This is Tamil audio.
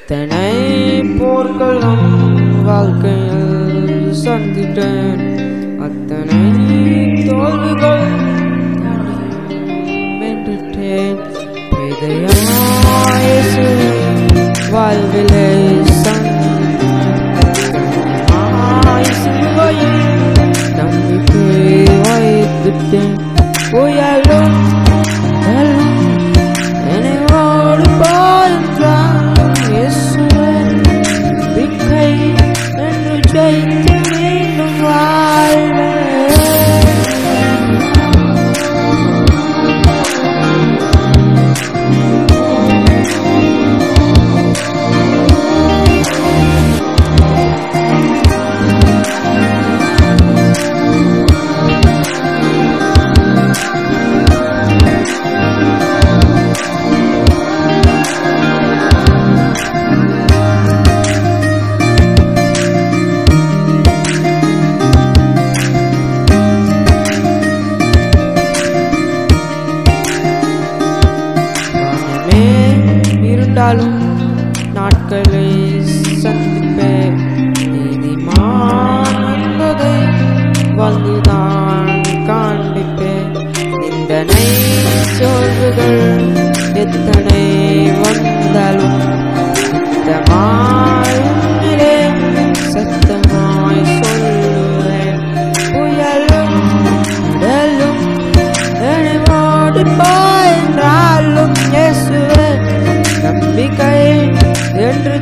எத்தனை போர்களும் வாழ்க்கையில் சந்தித்தேன். அத்தனை கண்டாலும் நாட்களை சந்திப்பேன் நீதிமான் என்பதை வந்துதான் காண்பிப்பேன். நிந்தனை சொல்வுகள் எத்தனை வந்தாலும் சத்தமாய் உன்னிலே சத்தமாய் சொல்லுவேன். புயலும் போ என்று